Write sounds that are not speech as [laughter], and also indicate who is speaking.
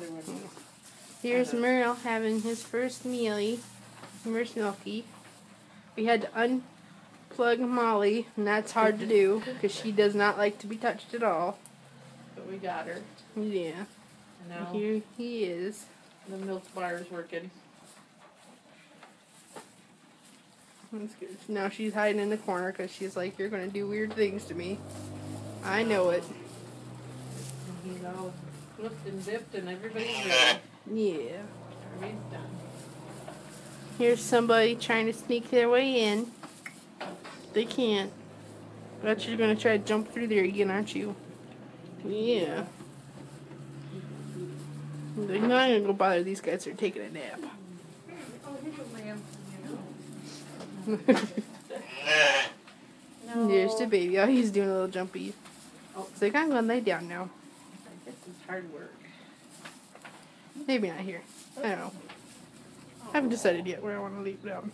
Speaker 1: One.
Speaker 2: Here's. Merle having his first mealy. First milky. We had to unplug Molly, and that's hard to do because she does not like to be touched at all.
Speaker 1: But we got her.
Speaker 2: Yeah.
Speaker 1: And now
Speaker 2: Here he is.
Speaker 1: the milk bar is working.
Speaker 2: Now she's hiding in the corner because she's like, "You're gonna do weird things to me." I know it.
Speaker 1: And he's all flipped and dipped and everybody's [laughs] ready.
Speaker 2: Yeah.
Speaker 1: Everybody's done.
Speaker 2: Here's somebody trying to sneak their way in. They can't. But you're gonna try to jump through there again, aren't you? Yeah. They're not gonna go bother these guys. They're taking a nap.
Speaker 1: Oh, a. No.
Speaker 2: There's the baby. Oh, he's doing a little jumpy.
Speaker 1: Oh.
Speaker 2: It's like I'm gonna lay down now.
Speaker 1: This is hard work.
Speaker 2: Maybe not here. I don't know. I haven't decided yet where I want to leave down.